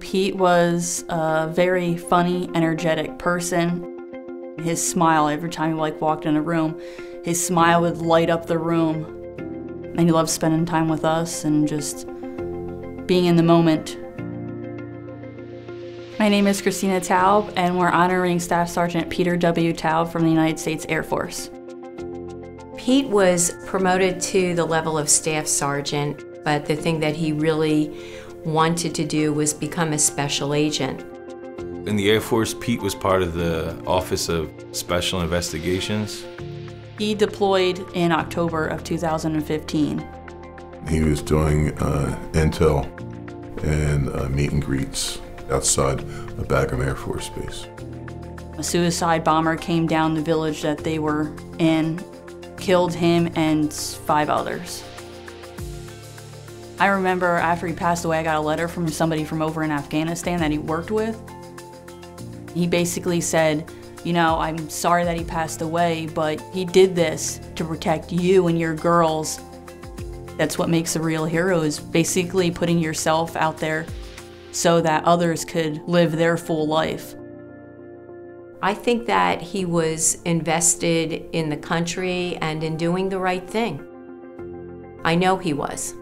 Pete was a very funny, energetic person. His smile, every time he like walked in a room, his smile would light up the room. And he loved spending time with us and just being in the moment. My name is Christina Taub, and we're honoring Staff Sergeant Peter W. Taub from the United States Air Force. Pete was promoted to the level of Staff Sergeant, but the thing that he really wanted to do was become a special agent. In the Air Force, Pete was part of the Office of Special Investigations. He deployed in October of 2015. He was doing uh, intel and uh, meet and greets outside of Bagram Air Force Base. A suicide bomber came down the village that they were in, killed him and five others. I remember after he passed away, I got a letter from somebody from over in Afghanistan that he worked with. He basically said, you know, I'm sorry that he passed away, but he did this to protect you and your girls. That's what makes a real hero is basically putting yourself out there so that others could live their full life. I think that he was invested in the country and in doing the right thing. I know he was.